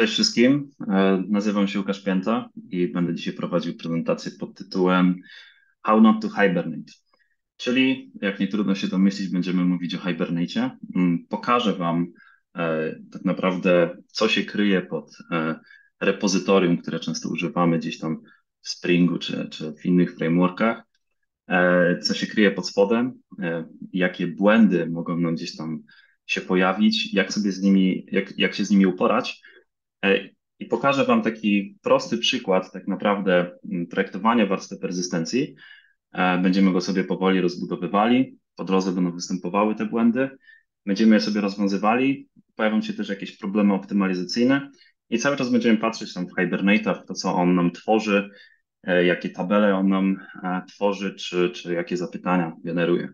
Cześć wszystkim, e, nazywam się Łukasz Pięta i będę dzisiaj prowadził prezentację pod tytułem How Not to Hibernate. Czyli, jak nie trudno się domyślić, będziemy mówić o Hibernate. Mm, pokażę Wam e, tak naprawdę, co się kryje pod e, repozytorium, które często używamy gdzieś tam w Springu czy, czy w innych frameworkach, co się kryje pod spodem, jakie błędy mogą nam gdzieś tam się pojawić, jak sobie z nimi, jak, jak się z nimi uporać I pokażę Wam taki prosty przykład tak naprawdę mm, traktowania warstwy perzystencji. E, będziemy go sobie powoli rozbudowywali. Po drodze będą występowały te błędy. Będziemy je sobie rozwiązywali. Pojawią się też jakieś problemy optymalizacyjne i cały czas będziemy patrzeć tam w Hibernate'a, w to, co on nam tworzy, e, jakie tabele on nam tworzy, czy, czy jakie zapytania generuje.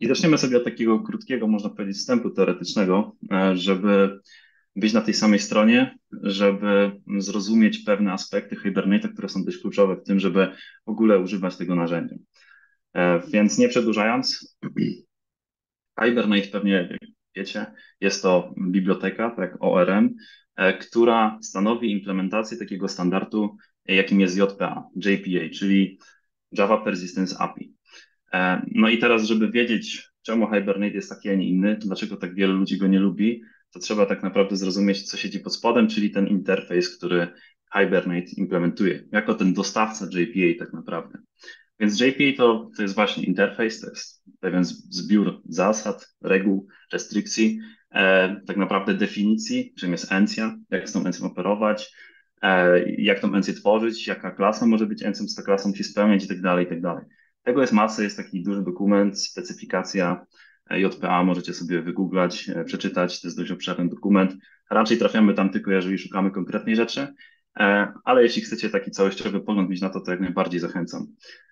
I zaczniemy sobie od takiego krótkiego, można powiedzieć, wstępu teoretycznego, żeby być na tej samej stronie, żeby zrozumieć pewne aspekty Hibernate, które są dość kluczowe w tym, żeby w ogóle używać tego narzędzia. E, więc nie przedłużając, Hibernate pewnie wiecie, jest to biblioteka, tak, ORM, e, która stanowi implementację takiego standardu, jakim jest JPA, JPA, czyli Java Persistence API. E, no i teraz, żeby wiedzieć, czemu Hibernate jest taki, a nie inny, dlaczego tak wiele ludzi go nie lubi, to trzeba tak naprawdę zrozumieć, co siedzi pod spodem, czyli ten interfejs, który Hibernate implementuje, jako ten dostawca JPA tak naprawdę. Więc JPA to, to jest właśnie interfejs, to jest pewien zbiór zasad, reguł, restrykcji, e, tak naprawdę definicji, czym jest encja, jak z tą encją operować, e, jak tą encję tworzyć, jaka klasa może być encją, z tą klasą się spełniać i tak dalej, i tak dalej. Tego jest masa, jest taki duży dokument, specyfikacja JPA możecie sobie wygooglać, e, przeczytać, to jest dość obszerny dokument. Raczej trafiamy tam tylko, jeżeli szukamy konkretnej rzeczy, e, ale jeśli chcecie taki całościowy pogląd mieć na to, to jak najbardziej zachęcam.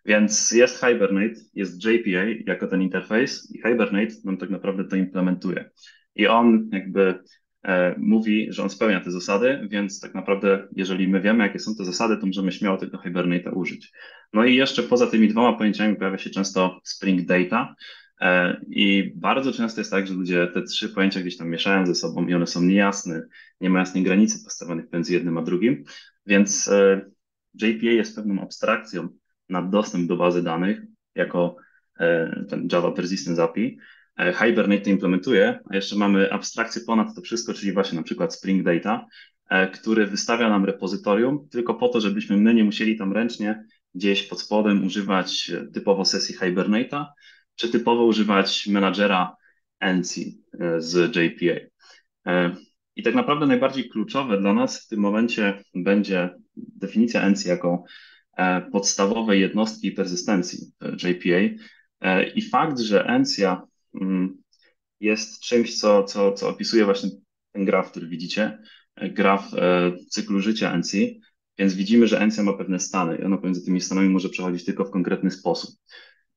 Więc jest Hibernate, jest JPA jako ten interfejs i Hibernate nam tak naprawdę to implementuje. I on jakby e, mówi, że on spełnia te zasady, więc tak naprawdę, jeżeli my wiemy, jakie są te zasady, to możemy śmiało tego Hibernate'a użyć. No i jeszcze poza tymi dwoma pojęciami pojawia się często Spring Data, I bardzo często jest tak, że ludzie te trzy pojęcia gdzieś tam mieszają ze sobą i one są niejasne, nie ma jasnej granicy postawionych między jednym a drugim, więc e, JPA jest pewną abstrakcją na dostęp do bazy danych jako e, ten Java Persistence API. Hibernate to implementuje, a jeszcze mamy abstrakcję ponad to wszystko, czyli właśnie na przykład Spring Data, który wystawia nam repozytorium tylko po to, żebyśmy my nie musieli tam ręcznie gdzieś pod spodem używać typowo sesji Hibernate'a, czy typowo używać menadżera NC e, z JPA. E, I tak naprawdę najbardziej kluczowe dla nas w tym momencie będzie definicja NC jako e, podstawowej jednostki perzystencji JPA i fakt, że ENCIA mm, jest czymś, co, co, co opisuje właśnie ten graf, który widzicie, graf cyklu życia NC, więc widzimy, że ENCIA ma pewne stany i ono pomiędzy tymi stanami może przechodzić tylko w konkretny sposób.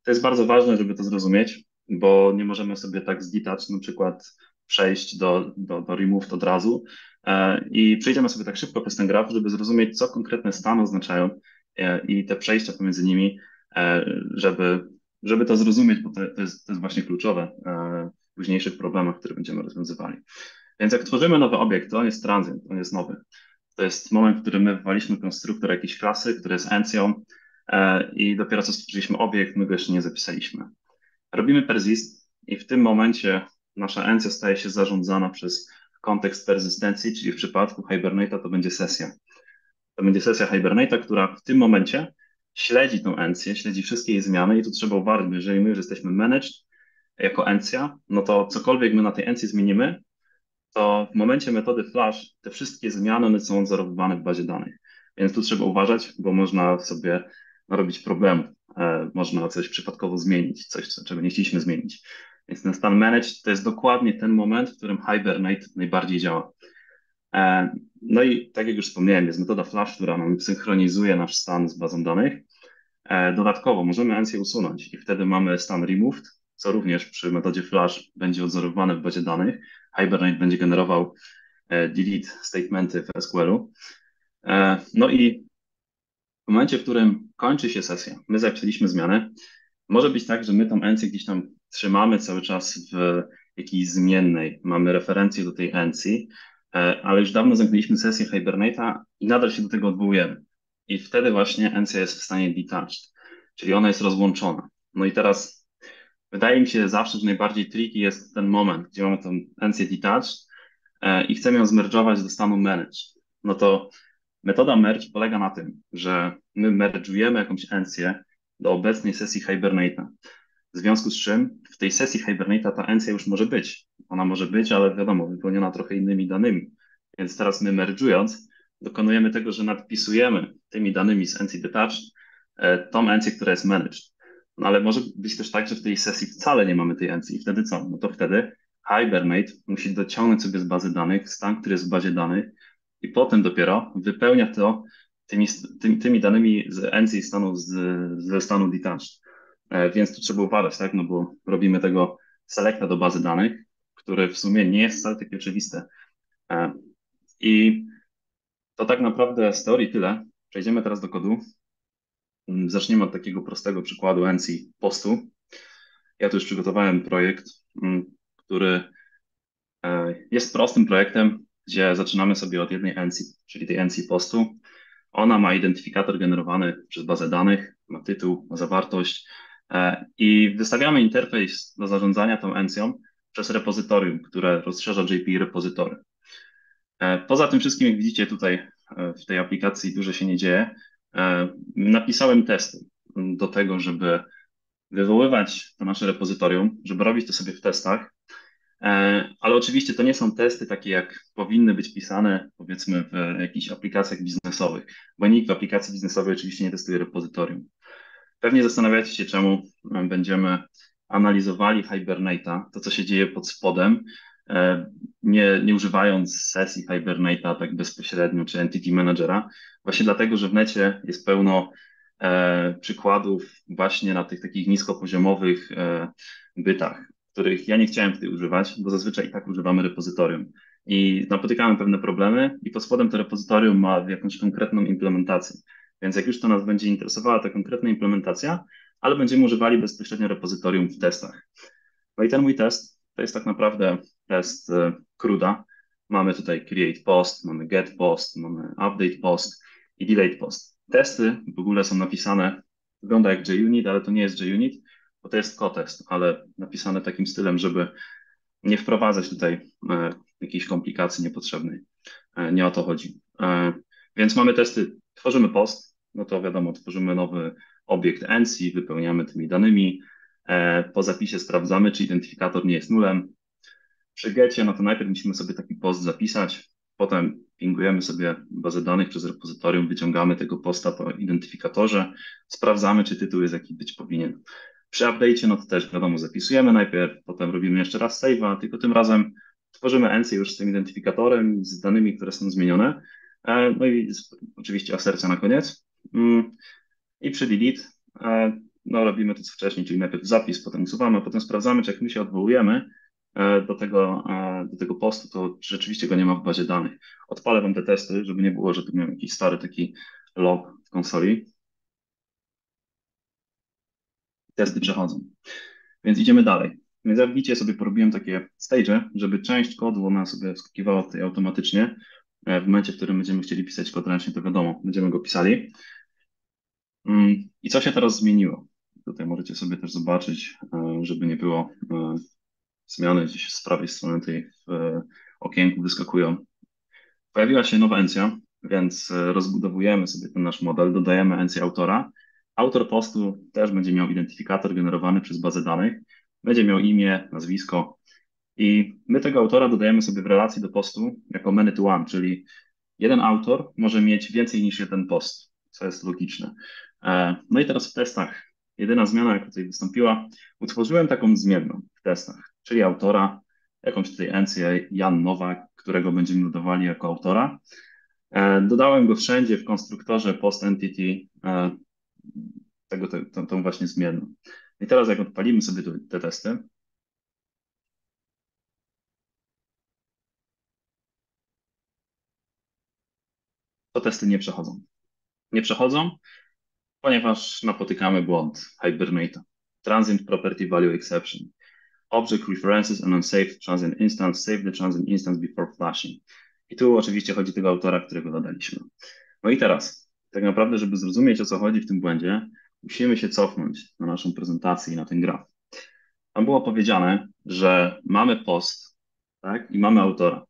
To jest bardzo ważne, żeby to zrozumieć, bo nie możemy sobie tak zditać, na przykład przejść do, do, do remove od razu e, i przejdziemy sobie tak szybko przez ten graf, żeby zrozumieć, co konkretne stany oznaczają e, i te przejścia pomiędzy nimi, e, żeby, żeby to zrozumieć, bo to, to, jest, to jest właśnie kluczowe w późniejszych problemach, które będziemy rozwiązywali. Więc jak tworzymy nowy obiekt, to on jest transient, on jest nowy. To jest moment, w którym my wywaliśmy konstruktor jakiejś klasy, który jest encją, i dopiero co stworzyliśmy obiekt, my go jeszcze nie zapisaliśmy. Robimy persist i w tym momencie nasza encja staje się zarządzana przez kontekst perzystencji, czyli w przypadku Hibernate'a to będzie sesja. To będzie sesja Hibernate'a, która w tym momencie śledzi tą encję, śledzi wszystkie jej zmiany i tu trzeba uważać, jeżeli my już jesteśmy managed jako encja, no to cokolwiek my na tej encji zmienimy, to w momencie metody flash te wszystkie zmiany one są odzorowywane w bazie danych. Więc tu trzeba uważać, bo można sobie narobić problemu. E, można coś przypadkowo zmienić, coś, czego nie chcieliśmy zmienić. Więc ten stan managed to jest dokładnie ten moment, w którym Hibernate najbardziej działa. E, no i tak jak już wspomniałem, jest metoda Flash, która nam synchronizuje nasz stan z bazą danych. E, dodatkowo możemy NC usunąć i wtedy mamy stan removed, co również przy metodzie Flash będzie odzorowane w bazie danych. Hibernate będzie generował delete statementy w SQL-u. No i w momencie, w którym kończy się sesja, my zapisaliśmy zmianę, może być tak, że my tą encję gdzieś tam trzymamy cały czas w jakiejś zmiennej, mamy referencję do tej encji ale już dawno zamknęliśmy sesję Hibernate'a i nadal się do tego odwołujemy. I wtedy właśnie NC jest w stanie detached, czyli ona jest rozłączona. No i teraz wydaje mi się zawsze, że najbardziej tricky jest ten moment, gdzie mamy tą NC detached i chcemy ją zmerdżować do stanu manage. No to metoda merge polega na tym, że my merge'ujemy jakąś encję do obecnej sesji Hibernate'a. W związku z czym w tej sesji Hibernate'a ta encja już może być. Ona może być, ale wiadomo, wypełniona trochę innymi danymi. Więc teraz my merge'ując, dokonujemy tego, że nadpisujemy tymi danymi z encji detached e, tą encję, która jest managed. No ale może być też tak, że w tej sesji wcale nie mamy tej encji i wtedy co? No to wtedy Hibernate musi dociągnąć sobie z bazy danych stan, który jest w bazie danych i potem dopiero wypełnia to tymi, tymi, tymi danymi z encji stanu z, ze stanu detached. E, więc tu trzeba uważać, tak? No bo robimy tego selecta do bazy danych, które w sumie nie jest wcale takie oczywiste. I to tak naprawdę z teorii tyle. Przejdziemy teraz do kodu. Mm, zaczniemy od takiego prostego przykładu NC postu. Ja tu już przygotowałem projekt, mm, który e, jest prostym projektem, gdzie zaczynamy sobie od jednej NC, czyli tej NC postu. Ona ma identyfikator generowany przez bazę danych, ma tytuł, ma zawartość e, i wystawiamy interfejs do zarządzania tą encją przez repozytorium, które rozszerza JPE repozytory. E, poza tym wszystkim, jak widzicie tutaj e, w tej aplikacji dużo się nie dzieje. Napisałem testy do tego, żeby wywoływać to nasze repozytorium, żeby robić to sobie w testach, ale oczywiście to nie są testy takie, jak powinny być pisane, powiedzmy, w jakichś aplikacjach biznesowych, bo nikt w aplikacji biznesowej oczywiście nie testuje repozytorium. Pewnie zastanawiacie się, czemu będziemy analizowali Hibernate'a, to co się dzieje pod spodem, E, nie, nie używając sesji Hibernate'a tak bezpośrednio, czy Entity Managera, właśnie dlatego, że w necie jest pełno e, przykładów właśnie na tych takich niskopoziomowych e, bytach, których ja nie chciałem tutaj używać, bo zazwyczaj i tak używamy repozytorium. I napotykamy pewne problemy i pod spodem to repozytorium ma jakąś konkretną implementację. Więc jak już to nas będzie interesowała ta konkretna implementacja, ale będziemy używali bezpośrednio repozytorium w testach. No i ten mój test to jest tak naprawdę test CRUDA. Mamy tutaj create post, mamy get post, mamy update post i delete post. Testy w ogóle są napisane, wygląda jak JUnit, ale to nie jest JUnit, bo to jest kotest, ale napisane takim stylem, żeby nie wprowadzać tutaj e, jakiejś komplikacji niepotrzebnej. E, nie o to chodzi. E, więc mamy testy, tworzymy post, no to wiadomo, tworzymy nowy obiekt NC, wypełniamy tymi danymi, po zapisie sprawdzamy, czy identyfikator nie jest nulem, przy getcie, no to najpierw musimy sobie taki post zapisać, potem pingujemy sobie bazę danych przez repozytorium, wyciągamy tego posta po identyfikatorze, sprawdzamy, czy tytuł jest jaki być powinien. Przy update'cie, no to też wiadomo, zapisujemy najpierw, potem robimy jeszcze raz save'a, tylko tym razem tworzymy NC już z tym identyfikatorem, z danymi, które są zmienione, e, no i oczywiście asercja na koniec. Mm, I przy delete, e, no robimy to co wcześniej, czyli najpierw zapis, potem usuwamy, potem sprawdzamy, czy jak my się odwołujemy, E, do tego, do tego postu, to rzeczywiście go nie ma w bazie danych. Odpalę Wam te testy, żeby nie było, że tu miałem jakiś stary taki log w konsoli. Testy przechodzą. Więc idziemy dalej. Więc jak widzicie, sobie porobiłem takie stage, żeby część kodu ona sobie wskakiwała tutaj automatycznie. E, w momencie, w którym będziemy chcieli pisać kod ręcznie, to wiadomo, będziemy go pisali. Mm, I co się teraz zmieniło? Tutaj możecie sobie też zobaczyć, żeby nie było zmiany gdzieś z prawej strony tej w okienku wyskakują. Pojawiła się nowa encja, więc e, rozbudowujemy sobie ten nasz model, dodajemy encję autora. Autor postu też będzie miał identyfikator generowany przez bazę danych, będzie miał imię, nazwisko i my tego autora dodajemy sobie w relacji do postu jako many to one, czyli jeden autor może mieć więcej niż jeden post, co jest logiczne. E, no i teraz w testach jedyna zmiana, jaka tutaj wystąpiła, utworzyłem taką zmienną w testach czyli autora, jakąś tutaj encję Jan Nowak, którego będziemy dodawali jako autora. E, dodałem go wszędzie w konstruktorze post entity, tego, te, tą, tą właśnie zmienną. I teraz jak odpalimy sobie te testy, to testy nie przechodzą. Nie przechodzą, ponieważ napotykamy błąd Hibernate'a. Transient Property Value Exception object references an unsafe transient instance, save the transient instance before flashing. I tu oczywiście chodzi tego autora, którego dodaliśmy. No i teraz, tak naprawdę, żeby zrozumieć, o co chodzi w tym błędzie, musimy się cofnąć na naszą prezentację i na ten graf. Tam było powiedziane, że mamy post tak, i mamy autora.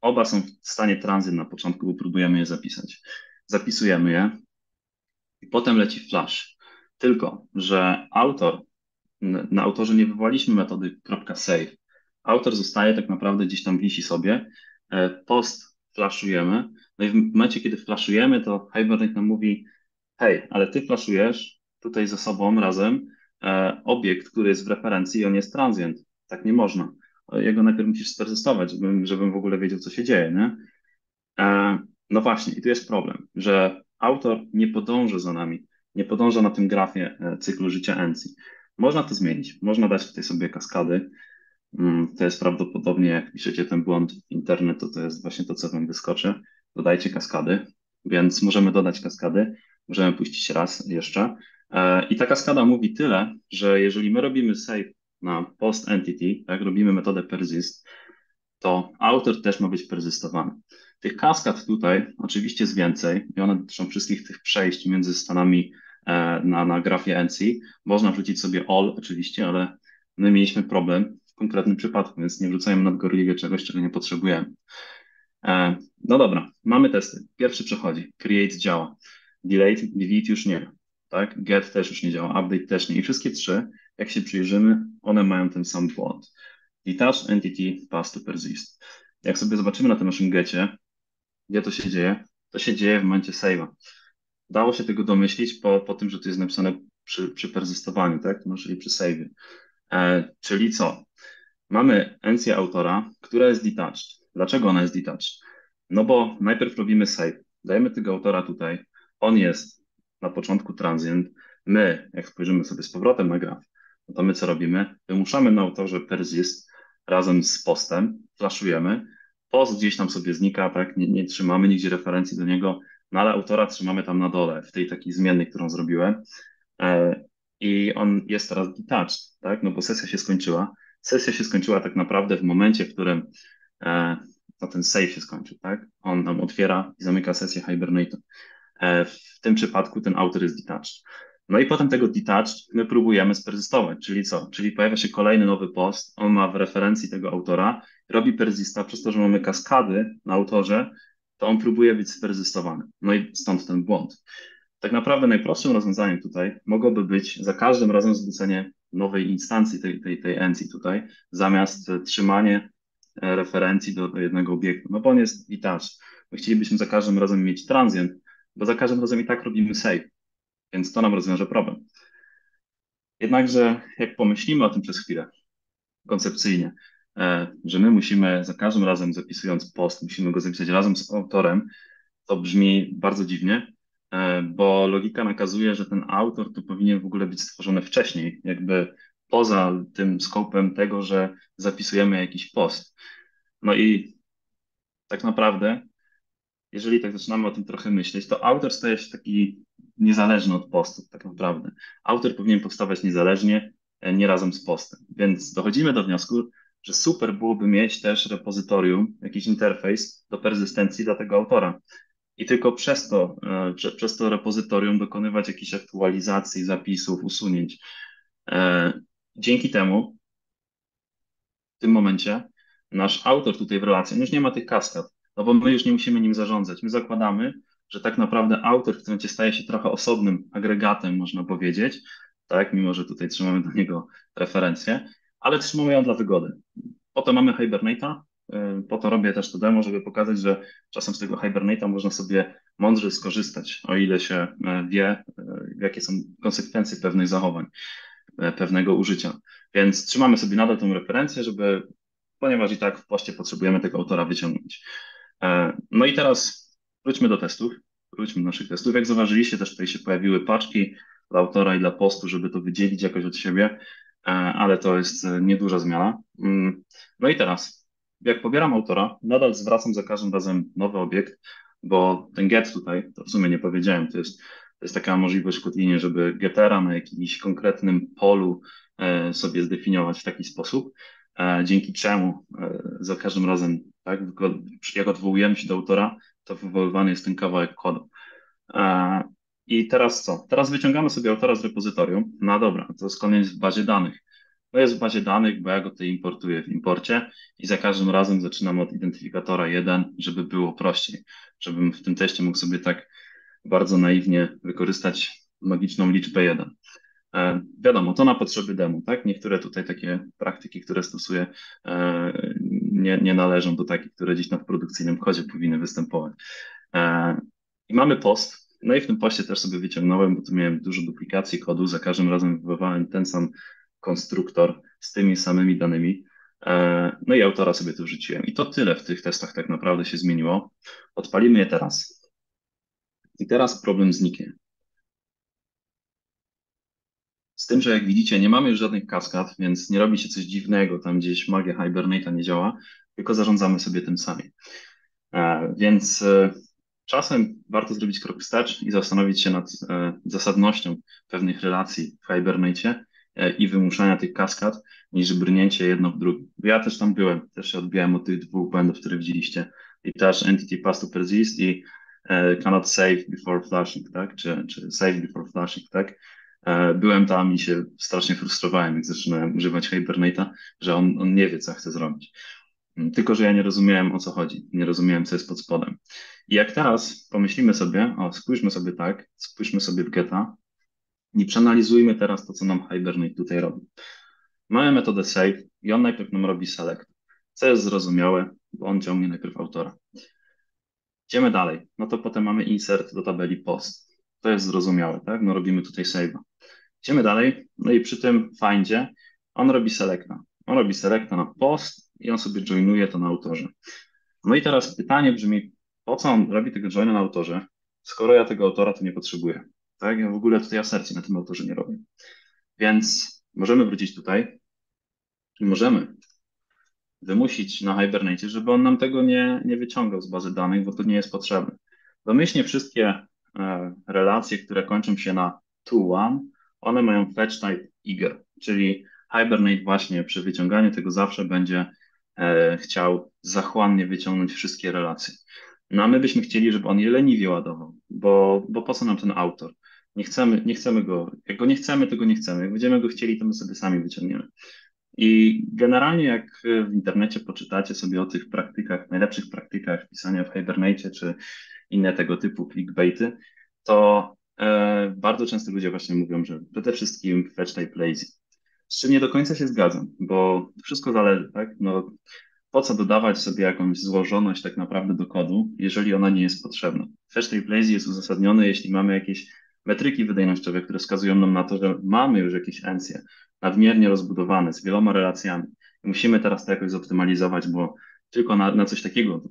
Oba są w stanie transit na początku, bo próbujemy je zapisać. Zapisujemy je i potem leci flash. Tylko, że autor, na autorze nie wywołaliśmy metody .save. Autor zostaje tak naprawdę gdzieś tam wisi sobie. E, post flashujemy. No i w momencie, kiedy flashujemy, to Hibernate nam mówi, hej, ale ty flashujesz tutaj ze sobą razem e, obiekt, który jest w referencji i on jest transient. Tak nie można. Jego najpierw musisz sperzystować, żebym, żebym w ogóle wiedział, co się dzieje, nie? E, no właśnie, i tu jest problem, że autor nie podąży za nami, nie podąża na tym grafie e, cyklu życia ENCI. Można to zmienić, można dać tutaj sobie kaskady. Mm, to jest prawdopodobnie, jak piszecie ten błąd w internet, to to jest właśnie to, co wam wyskoczy. Dodajcie kaskady, więc możemy dodać kaskady, możemy puścić raz jeszcze. E, I ta kaskada mówi tyle, że jeżeli my robimy save na post entity, tak, robimy metodę persist, to autor też ma być persystowany. Tych kaskad tutaj oczywiście jest więcej i one dotyczą wszystkich tych przejść między stanami e, na, na grafie NC. Można wrzucić sobie all oczywiście, ale my mieliśmy problem w konkretnym przypadku, więc nie wrzucajmy nadgorliwie czegoś, czego nie potrzebujemy. E, no dobra, mamy testy. Pierwszy przechodzi, create działa, delete, delete już nie, tak? Get też już nie działa, update też nie. I wszystkie trzy, jak się przyjrzymy, one mają ten sam błąd. Detach entity pass to persist. Jak sobie zobaczymy na tym naszym getcie, gdzie to się dzieje? To się dzieje w momencie save'a. Dało się tego domyślić po, po tym, że to jest napisane przy, przy persystowaniu, tak? No, czyli przy save'ie. E, czyli co? Mamy encję autora, która jest detached. Dlaczego ona jest detached? No bo najpierw robimy save. Dajemy tego autora tutaj. On jest na początku transient. My, jak spojrzymy sobie z powrotem na graf, no to my co robimy? Wymuszamy na autorze persist razem z postem, flaszujemy, post gdzieś tam sobie znika, tak? Nie, nie trzymamy nigdzie referencji do niego, no ale autora trzymamy tam na dole, w tej takiej zmiennej, którą zrobiłem. E, I on jest teraz detached, tak? No bo sesja się skończyła. Sesja się skończyła tak naprawdę w momencie, w którym e, no ten save się skończył, tak? On nam otwiera i zamyka sesję Hibernate. E, w tym przypadku ten autor jest detached. No i potem tego detached my próbujemy sperzystować, czyli co? Czyli pojawia się kolejny nowy post, on ma w referencji tego autora, robi persista, przez to, że mamy kaskady na autorze, to on próbuje być sperzystowany. No i stąd ten błąd. Tak naprawdę najprostszym rozwiązaniem tutaj mogłoby być za każdym razem zwrócenie nowej instancji tej, tej, tej encji tutaj, zamiast trzymanie referencji do, do jednego obiektu, no bo on jest detached. My chcielibyśmy za każdym razem mieć transient, bo za każdym razem i tak robimy save. Więc to nam rozwiąże problem. Jednakże, jak pomyślimy o tym przez chwilę, koncepcyjnie, e, że my musimy za każdym razem zapisując post, musimy go zapisać razem z autorem, to brzmi bardzo dziwnie, e, bo logika nakazuje, że ten autor to powinien w ogóle być stworzony wcześniej, jakby poza tym skopem tego, że zapisujemy jakiś post. No i tak naprawdę, jeżeli tak zaczynamy o tym trochę myśleć, to autor staje się taki niezależny od postów, tak naprawdę. Autor powinien powstawać niezależnie, e, nie razem z postem. Więc dochodzimy do wniosku, że super byłoby mieć też repozytorium, jakiś interfejs do perzystencji dla tego autora. I tylko przez to, e, przez to repozytorium dokonywać jakichś aktualizacji, zapisów, usunięć. Dzięki temu w tym momencie nasz autor tutaj w relacji już nie ma tych kaskad, no bo my już nie musimy nim zarządzać. My zakładamy, że tak naprawdę autor w tym momencie staje się trochę osobnym agregatem, można powiedzieć, tak, mimo że tutaj trzymamy do niego referencję, ale trzymamy ją dla wygody. Po to mamy Hibernate'a, y, po to robię też to demo, żeby pokazać, że czasem z tego Hibernate'a można sobie mądrze skorzystać, o ile się y, wie, y, jakie są konsekwencje pewnych zachowań, pewnego użycia. Więc trzymamy sobie nadal tą referencję, żeby, ponieważ i tak w poście potrzebujemy tego autora wyciągnąć. No i teraz Wróćmy do testów. Wróćmy do naszych testów. Jak zauważyliście, też tutaj się pojawiły paczki dla autora i dla postu, żeby to wydzielić jakoś od siebie, e, ale to jest e, nieduża zmiana. Mm, no i teraz, jak pobieram autora, nadal zwracam za każdym razem nowy obiekt, bo ten get tutaj, to w sumie nie powiedziałem, to jest, to jest taka możliwość w Kotlinie, żeby getera na jakimś konkretnym polu e, sobie zdefiniować w taki sposób. e, dzięki czemu e, za każdym razem, tak, jak odwołujemy się do autora, to wywoływany jest ten kawałek kodu. I teraz co? Teraz wyciągamy sobie autora z repozytorium. No dobra, to skąd jest w bazie danych? No jest w bazie danych, bo ja go tutaj importuję w imporcie i za każdym razem zaczynam od identyfikatora 1, żeby było prościej, żebym w tym teście mógł sobie tak bardzo naiwnie wykorzystać magiczną liczbę 1. E, wiadomo, to na potrzeby demo, tak? Niektóre tutaj takie praktyki, które stosuję, e, nie, nie należą do takich, które gdzieś w produkcyjnym kodzie powinny występować. E, I mamy post. No i w tym poście też sobie wyciągnąłem, bo tu miałem dużo duplikacji kodu. Za każdym razem wywoływałem ten sam konstruktor z tymi samymi danymi. No i autora sobie tu wrzuciłem. I to tyle w tych testach tak naprawdę się zmieniło. Odpalimy je teraz. I teraz problem zniknie. Z tym, że jak widzicie, nie mamy już żadnych kaskad, więc nie robi się coś dziwnego, tam gdzieś magia Hibernate'a nie działa, tylko zarządzamy sobie tym sami. E, więc e, czasem warto zrobić krok wstecz i zastanowić się nad e, zasadnością pewnych relacji w Hibernate'ie i wymuszania tych kaskad, niż brnięcie jedno w drugie. Ja też tam byłem, też się odbijałem od tych dwóch błędów, które widzieliście. I też entity pass to persist i cannot save before flashing, tak? Czy, czy save before flashing, tak? E, byłem tam i się strasznie frustrowałem, jak zaczynałem używać Hibernate'a, że on, on nie wie, co chce zrobić. Mm, tylko, że ja nie rozumiałem, o co chodzi. Nie rozumiałem, co jest pod spodem. I jak teraz pomyślimy sobie, o, spójrzmy sobie tak, spójrzmy sobie w geta i przeanalizujmy teraz to, co nam Hibernate tutaj robi. Mamy metodę save i on najpierw nam robi select, co jest zrozumiałe, bo on ciągnie najpierw autora. Idziemy dalej. No to potem mamy insert do tabeli post. To jest zrozumiałe, tak? No robimy tutaj save'a. Idziemy dalej, no i przy tym findzie on robi selecta. On robi selecta na post i on sobie joinuje to na autorze. No i teraz pytanie brzmi, po co on robi tego joina na autorze, skoro ja tego autora tu nie potrzebuję? Tak? Ja w ogóle tutaj asercji na tym autorze nie robię. Więc możemy wrócić tutaj i możemy wymusić na Hibernate, żeby on nam tego nie, nie wyciągał z bazy danych, bo to nie jest potrzebne. Domyślnie wszystkie e, relacje, które kończą się na to one, mają fetch type eager, czyli Hibernate właśnie przy wyciąganiu tego zawsze będzie e, chciał zachłannie wyciągnąć wszystkie relacje. No a my byśmy chcieli, żeby on je leniwie ładował, bo, bo po co nam ten autor? Nie chcemy, nie chcemy go, jak go nie chcemy, to go nie chcemy. Jak będziemy go chcieli, to my sobie sami wyciągniemy. I generalnie jak w internecie poczytacie sobie o tych praktykach, najlepszych praktykach pisania w Hibernate czy inne tego typu clickbaity, to E, bardzo często ludzie właśnie mówią, że przede wszystkim fetch type lazy. Z czym nie do końca się zgadzam, bo wszystko zależy, tak? No, po co dodawać sobie jakąś złożoność tak naprawdę do kodu, jeżeli ona nie jest potrzebna. Fetch type lazy jest uzasadniony, jeśli mamy jakieś metryki wydajnościowe, które wskazują nam na to, że mamy już jakieś encje nadmiernie rozbudowane z wieloma relacjami. Musimy teraz to jakoś zoptymalizować, bo tylko na, na coś takiego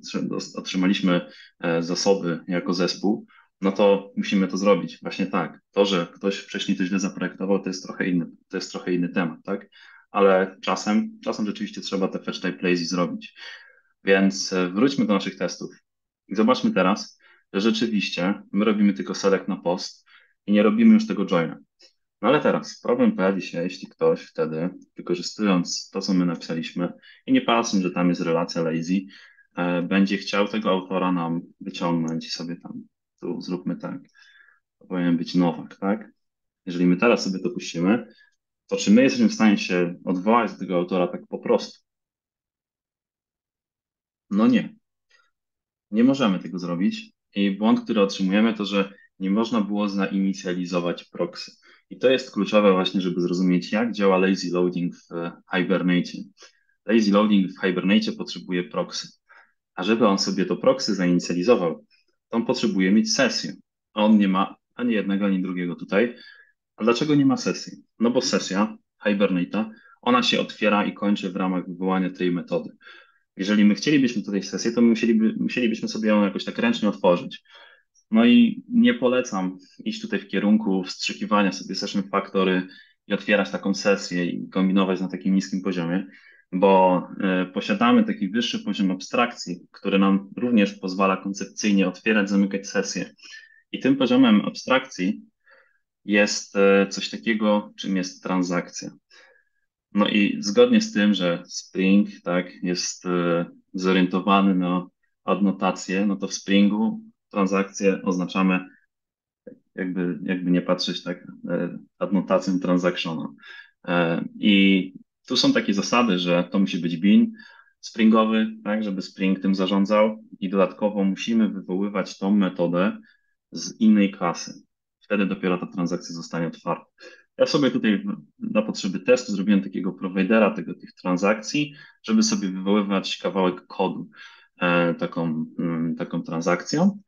otrzymaliśmy e, zasoby jako zespół, no to musimy to zrobić. Właśnie tak. To, że ktoś wcześniej to źle zaprojektował, to jest trochę inny, to jest trochę inny temat, tak? Ale czasem, czasem rzeczywiście trzeba te fetch type lazy zrobić. Więc e, wróćmy do naszych testów i zobaczmy teraz, że rzeczywiście my robimy tylko select na post i nie robimy już tego joina. No ale teraz problem pojawi się, jeśli ktoś wtedy, wykorzystując to, co my napisaliśmy i nie patrząc, że tam jest relacja lazy, e, będzie chciał tego autora nam wyciągnąć i sobie tam tu zróbmy tak. To powinien być Nowak, tak? Jeżeli my teraz sobie to puścimy, to czy my jesteśmy w stanie się odwołać do tego autora tak po prostu? No nie. Nie możemy tego zrobić. I błąd, który otrzymujemy, to że nie można było zainicjalizować proxy. I to jest kluczowe właśnie, żeby zrozumieć, jak działa lazy loading w Hibernate. Lazy loading w Hibernate potrzebuje proxy. A żeby on sobie to proxy zainicjalizował, to on potrzebuje mieć sesję. A on nie ma ani jednego, ani drugiego tutaj. A dlaczego nie ma sesji? No bo sesja Hibernate'a, ona się otwiera i kończy w ramach wywołania tej metody. Jeżeli my chcielibyśmy tutaj sesję, to my musieliby, musielibyśmy sobie ją jakoś tak ręcznie otworzyć. No i nie polecam iść tutaj w kierunku wstrzykiwania sobie session factory i otwierać taką sesję i kombinować na takim niskim poziomie, bo e, posiadamy taki wyższy poziom abstrakcji, który nam również pozwala koncepcyjnie otwierać, zamykać sesje. I tym poziomem abstrakcji jest e, coś takiego, czym jest transakcja. No i zgodnie z tym, że Spring tak, jest e, zorientowany na adnotację, no to w Springu transakcje oznaczamy, jakby, jakby nie patrzeć, tak, e, adnotacją transactiona. E, I tu są takie zasady, że to musi być bin springowy, tak, żeby Spring tym zarządzał i dodatkowo musimy wywoływać tą metodę z innej klasy. Wtedy dopiero ta transakcja zostanie otwarta. Ja sobie tutaj na potrzeby testu zrobiłem takiego providera tego, tych transakcji, żeby sobie wywoływać kawałek kodu taką, mm, taką transakcją.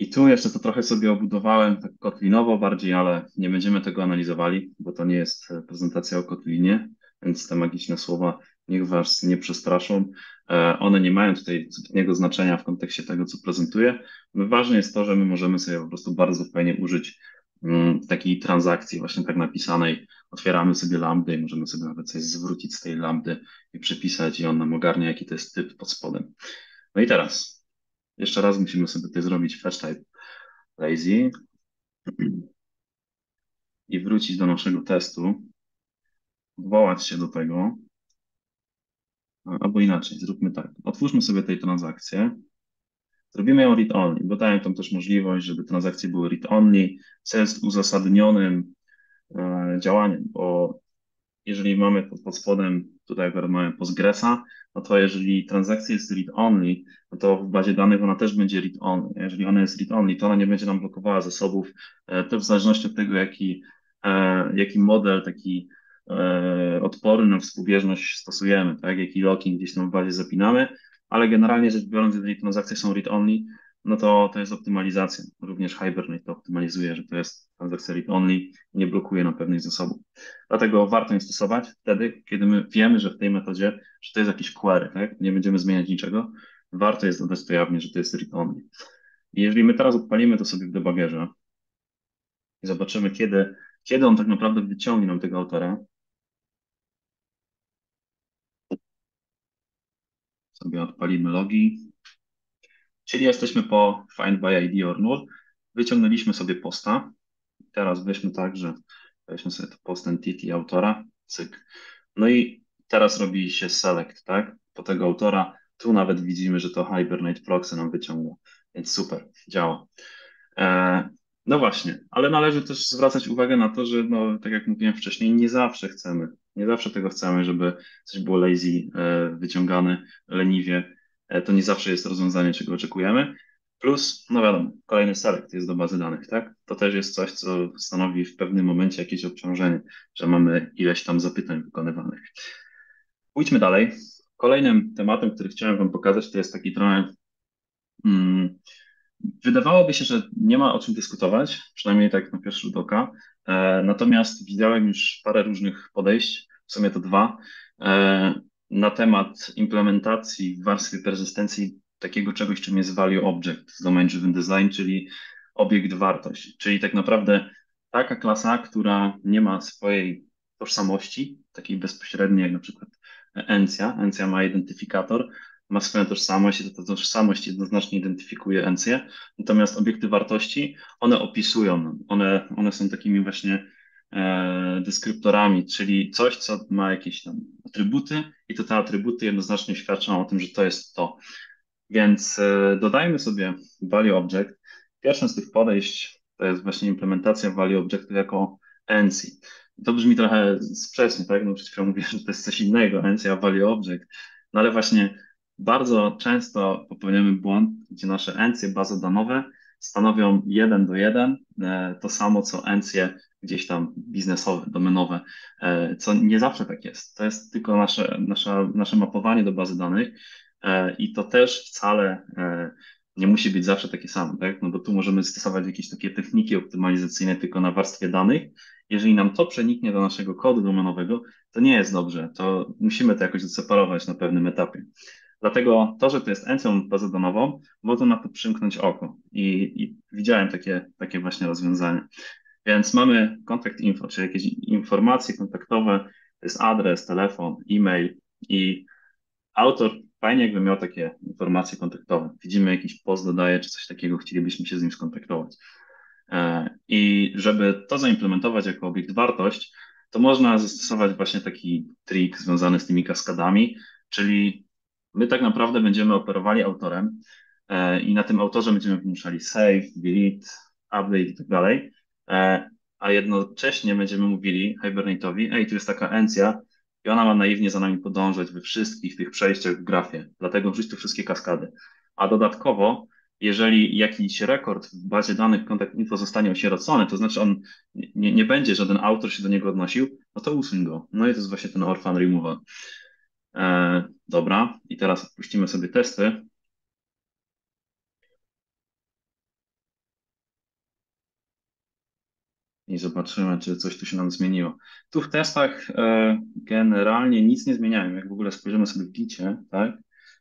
I tu jeszcze to trochę sobie obudowałem tak kotlinowo bardziej, ale nie będziemy tego analizowali, bo to nie jest e, prezentacja o kotlinie, więc te magiczne słowa niech Was nie przestraszą. E, one nie mają tutaj zbytniego znaczenia w kontekście tego, co prezentuję. Ważne jest to, że my możemy sobie po prostu bardzo fajnie użyć takiej transakcji właśnie tak napisanej. Otwieramy sobie lambdę i możemy sobie nawet coś zwrócić z tej lambdy i przypisać i on nam ogarnia, jaki to jest typ pod spodem. No i teraz jeszcze raz musimy sobie tutaj zrobić fetch type lazy i wrócić do naszego testu, odwołać się do tego, albo inaczej, zróbmy tak. Otwórzmy sobie tej transakcję, zrobimy ją read-only, bo daję tam też możliwość, żeby transakcje były read-only, co jest uzasadnionym e, działaniem, bo jeżeli mamy pod, pod spodem, tutaj mamy Postgresa, no to jeżeli transakcja jest read-only, no to w bazie danych ona też będzie read-only. Jeżeli ona jest read-only, to ona nie będzie nam blokowała zasobów, e, to w zależności od tego, jaki, e, jaki model taki e, odporny na współbieżność stosujemy, tak, jaki locking gdzieś tam w bazie zapinamy, ale generalnie rzecz biorąc, jeżeli transakcje są read-only, no to to jest optymalizacja. Również Hibernate to optymalizuje, że to jest transakcja read-only, nie blokuje na pewnych zasobów. Dlatego warto ją stosować wtedy, kiedy my wiemy, że w tej metodzie, że to jest jakiś query, tak? nie będziemy zmieniać niczego, warto jest dodać to jawnie, że to jest read-only. I jeżeli my teraz odpalimy to sobie w debuggerze i zobaczymy, kiedy, kiedy on tak naprawdę wyciągnie nam tego autora, sobie odpalimy logi, Czyli jesteśmy po find by ID or null. Wyciągnęliśmy sobie posta. Teraz weźmy tak, że weźmy sobie to post entity autora, cyk. No i teraz robi się select, tak? Po tego autora. Tu nawet widzimy, że to Hibernate proxy nam wyciągnął, więc super, działa. E, no właśnie, ale należy też zwracać uwagę na to, że no, tak jak mówiłem wcześniej, nie zawsze chcemy, nie zawsze tego chcemy, żeby coś było lazy, e, wyciągane leniwie E, to nie zawsze jest rozwiązanie, czego oczekujemy. Plus, no wiadomo, kolejny select jest do bazy danych, tak? To też jest coś, co stanowi w pewnym momencie jakieś obciążenie, że mamy ileś tam zapytań wykonywanych. Pójdźmy dalej. Kolejnym tematem, który chciałem Wam pokazać, to jest taki trochę. Hmm, wydawałoby się, że nie ma o czym dyskutować, przynajmniej tak na pierwszy rzut oka. E, natomiast widziałem już parę różnych podejść, w sumie to dwa. E, na temat implementacji w warstwie perzystencji takiego czegoś, czym jest value object z domain driven design, czyli obiekt wartość, czyli tak naprawdę taka klasa, która nie ma swojej tożsamości, takiej bezpośredniej jak na przykład Encja. Encja ma identyfikator, ma swoją tożsamość i ta tożsamość jednoznacznie identyfikuje Encję. Natomiast obiekty wartości, one opisują, one, one są takimi właśnie e, deskryptorami, czyli coś, co ma jakieś tam atrybuty i to te atrybuty jednoznacznie świadczą o tym, że to jest to. Więc e, dodajmy sobie value object. Pierwszym z tych podejść to jest właśnie implementacja value objectu jako NC. To brzmi trochę sprzecznie, tak? No przed chwilą mówiłem, że to jest coś innego, NC a value object. No ale właśnie bardzo często popełniamy błąd, gdzie nasze encje bazodanowe stanowią jeden do jeden e, to samo co encje gdzieś tam biznesowe, domenowe, e, co nie zawsze tak jest. To jest tylko nasze, nasze, nasze mapowanie do bazy danych e, i to też wcale nie musi być zawsze takie samo, tak? No bo tu możemy stosować jakieś takie techniki optymalizacyjne tylko na warstwie danych. Jeżeli nam to przeniknie do naszego kodu domenowego, to nie jest dobrze. To musimy to jakoś odseparować na pewnym etapie. Dlatego to, że to jest encją bazodonową, można na to przymknąć oko. I, I, widziałem takie, takie właśnie rozwiązania. Więc mamy kontakt info, czyli jakieś informacje kontaktowe, to jest adres, telefon, e-mail i autor fajnie jakby miał takie informacje kontaktowe. Widzimy jakiś post dodaje, czy coś takiego, chcielibyśmy się z nim skontaktować. E, I żeby to zaimplementować jako obiekt wartość, to można zastosować właśnie taki trik związany z tymi kaskadami, czyli my tak naprawdę będziemy operowali autorem e, i na tym autorze będziemy wymuszali save, delete, update i tak dalej, e, a jednocześnie będziemy mówili Hibernate'owi, ej, tu jest taka encja i ona ma naiwnie za nami podążać we wszystkich tych przejściach w grafie, dlatego wrzuć tu wszystkie kaskady. A dodatkowo, jeżeli jakiś rekord w bazie danych kontakt info zostanie osierocony, to znaczy on nie, nie będzie, żaden autor się do niego odnosił, no to usuń go. No i to jest właśnie ten orphan removal. Dobra, i teraz odpuścimy sobie testy. I zobaczymy, czy coś tu się nam zmieniło. Tu w testach e, generalnie nic nie zmieniałem. Jak w ogóle spojrzymy sobie w gicie, tak,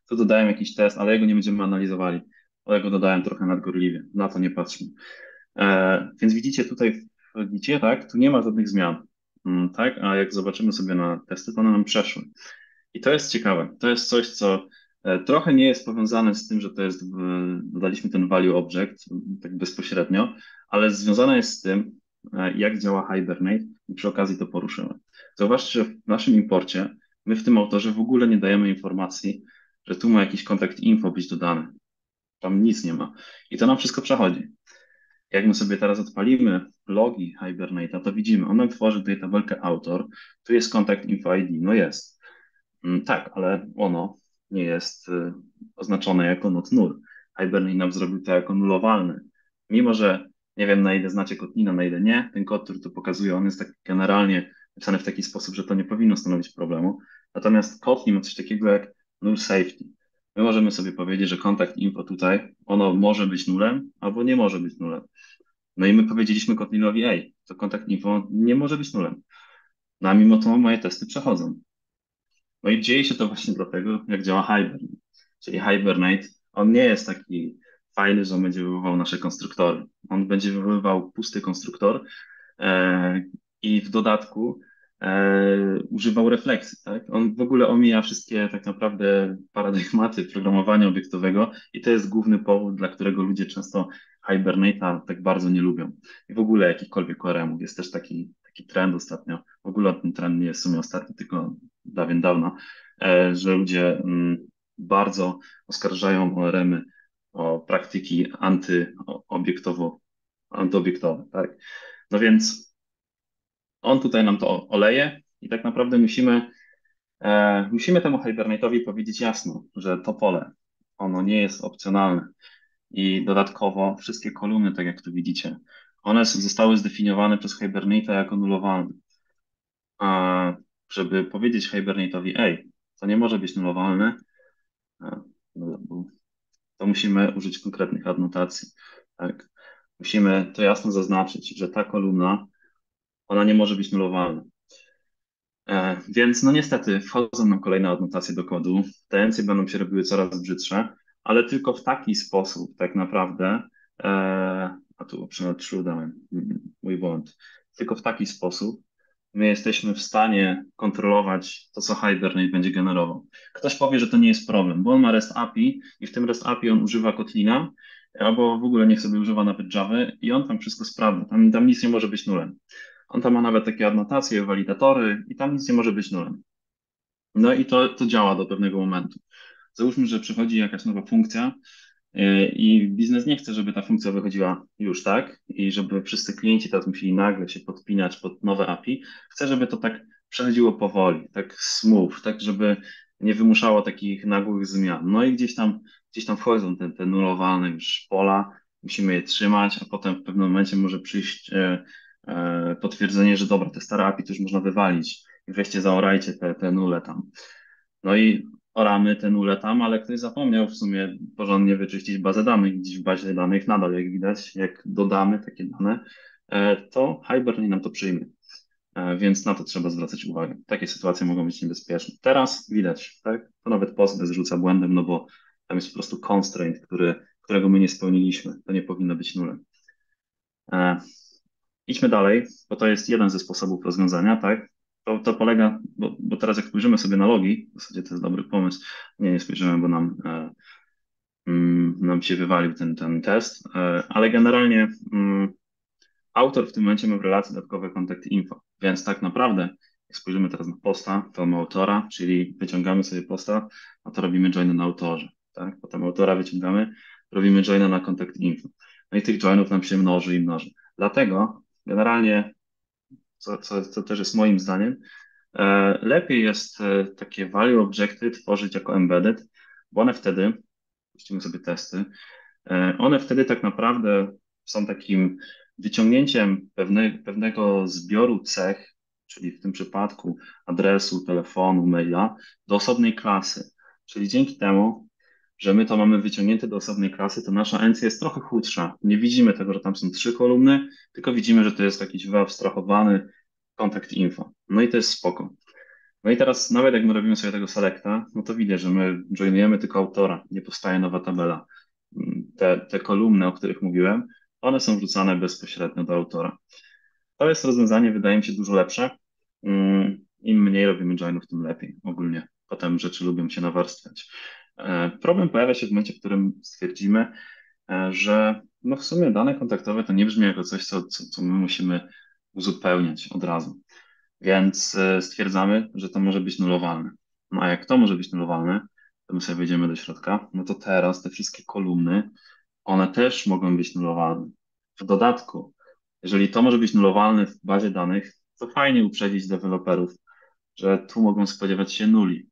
to dodałem jakiś test, ale jego nie będziemy analizowali. Ale go dodałem trochę nadgorliwie. Na to nie patrzmy. E, więc widzicie tutaj w gicie, tak, tu nie ma żadnych zmian. Mm, tak, a jak zobaczymy sobie na testy, to one nam przeszły. I to jest ciekawe. To jest coś, co e, trochę nie jest powiązane z tym, że to jest, dodaliśmy ten value object tak bezpośrednio, ale związane jest z tym, e, jak działa Hibernate i przy okazji to poruszymy. Zauważcie, że w naszym imporcie my w tym autorze w ogóle nie dajemy informacji, że tu ma jakiś kontakt info być dodany. Tam nic nie ma. I to nam wszystko przechodzi. Jak my sobie teraz odpalimy logi Hibernate'a, to widzimy, on nam tworzy tutaj tabelkę autor, tu jest kontakt info ID, no jest. Mm, tak, ale ono nie jest y, oznaczone jako not null. Hibernate nam zrobił to jako nulowalny. Mimo, że nie wiem na ile znacie Kotlina, na ile nie, ten kod, który tu pokazuje, on jest tak generalnie napisany w taki sposób, że to nie powinno stanowić problemu. Natomiast Kotlin ma coś takiego jak null safety. My możemy sobie powiedzieć, że kontakt info tutaj, ono może być nulem albo nie może być nulem. No i my powiedzieliśmy Kotlinowi, ej, to kontakt info nie może być nulem. No a mimo to moje testy przechodzą. No i dzieje się to właśnie dlatego, jak działa Hibernate. Czyli Hibernate, on nie jest taki fajny, że on będzie wywoływał nasze konstruktory. On będzie wywoływał pusty konstruktor e, i w dodatku e, używał refleksji. Tak? On w ogóle omija wszystkie tak naprawdę paradygmaty programowania obiektowego i to jest główny powód, dla którego ludzie często Hibernate'a tak bardzo nie lubią. I w ogóle jakichkolwiek ORM-ów. Jest też taki, taki trend ostatnio. W ogóle ten trend nie jest w sumie ostatni, tylko dawien dawna, e, że ludzie mm, bardzo oskarżają ORM-y o praktyki antyobiektowo, antyobiektowe, tak? No więc on tutaj nam to oleje i tak naprawdę musimy, e, musimy temu Hibernate'owi powiedzieć jasno, że to pole, ono nie jest opcjonalne i dodatkowo wszystkie kolumny, tak jak tu widzicie, one zostały zdefiniowane przez Hibernate'a jako nulowalne. A żeby powiedzieć Hibernate'owi, ej, to nie może być nulowalne, no, to musimy użyć konkretnych adnotacji. Tak? Musimy to jasno zaznaczyć, że ta kolumna, ona nie może być nulowalna. E, więc no niestety wchodzą nam kolejne adnotacje do kodu, te encje będą się robiły coraz brzydsze, ale tylko w taki sposób tak naprawdę, e, a tu przynajmniej true dałem, mój błąd, tylko w taki sposób my jesteśmy w stanie kontrolować to, co Hibernate będzie generował. Ktoś powie, że to nie jest problem, bo on ma REST API i w tym REST API on używa Kotlina, albo w ogóle niech sobie używa nawet Java i on tam wszystko sprawdza. Tam, tam nic nie może być nulem. On tam ma nawet takie adnotacje, walidatory i tam nic nie może być nulem. No i to, to działa do pewnego momentu. Załóżmy, że przychodzi jakaś nowa funkcja, E, I biznes nie chce, żeby ta funkcja wychodziła już tak i żeby wszyscy klienci teraz musieli nagle się podpinać pod nowe API. Chce, żeby to tak przechodziło powoli, tak smooth, tak żeby nie wymuszało takich nagłych zmian. No i gdzieś tam, gdzieś tam wchodzą te, te nulowalne już pola, musimy je trzymać, a potem w pewnym momencie może przyjść e, e, potwierdzenie, że dobra, te stare API to już można wywalić i weźcie zaorajcie te, te nule tam. No i oramy ten ule tam, ale ktoś zapomniał w sumie porządnie wyczyścić bazę danych. Gdzieś w bazie danych nadal, jak widać, jak dodamy takie dane, e, to Hibernate nam to przyjmie. E, więc na to trzeba zwracać uwagę. Takie sytuacje mogą być niebezpieczne. Teraz widać, tak? To nawet Postgres zrzuca błędem, no bo tam jest po prostu constraint, który, którego my nie spełniliśmy. To nie powinno być nulem. E, idźmy dalej, bo to jest jeden ze sposobów rozwiązania, tak? To, to polega, bo, bo, teraz jak spojrzymy sobie na logi, w zasadzie to jest dobry pomysł, nie, nie spojrzymy, bo nam, e, mm, nam się wywalił ten, ten test, e, ale generalnie mm, autor w tym momencie ma w relacji dodatkowe kontakt info. Więc tak naprawdę, jak spojrzymy teraz na posta, to mamy autora, czyli wyciągamy sobie posta, a to robimy joina na autorze. Tak? Potem autora wyciągamy, robimy joina na contact info. No i tych joinów nam się mnoży i mnoży. Dlatego generalnie, co, co, co też jest moim zdaniem, e, lepiej jest e, takie value objecty tworzyć jako embedded, bo one wtedy, puścimy sobie testy, e, one wtedy tak naprawdę są takim wyciągnięciem pewne, pewnego zbioru cech, czyli w tym przypadku adresu, telefonu, maila, do osobnej klasy. Czyli dzięki temu, że my to mamy wyciągnięte do osobnej klasy, to nasza NC jest trochę chudsza. Nie widzimy tego, że tam są trzy kolumny, tylko widzimy, że to jest jakiś wyabstrahowany kontakt info. No i to jest spoko. No i teraz nawet jak my robimy sobie tego selecta, no to widać, że my joinujemy tylko autora, nie powstaje nowa tabela. Te, te kolumny, o których mówiłem, one są wrzucane bezpośrednio do autora. To jest rozwiązanie, wydaje mi się, dużo lepsze. Mm, Im mniej robimy joinów, tym lepiej ogólnie. Potem rzeczy lubią się nawarstwiać. E, problem pojawia się w momencie, w którym stwierdzimy, e, że no w sumie dane kontaktowe to nie brzmi jako coś, co, co, co my musimy uzupełniać od razu. Więc e, stwierdzamy, że to może być nulowalne. No a jak to może być nulowalne, to my sobie wejdziemy do środka, no to teraz te wszystkie kolumny, one też mogą być nulowalne. W dodatku, jeżeli to może być nulowalne w bazie danych, to fajnie uprzedzić deweloperów, że tu mogą spodziewać się nuli.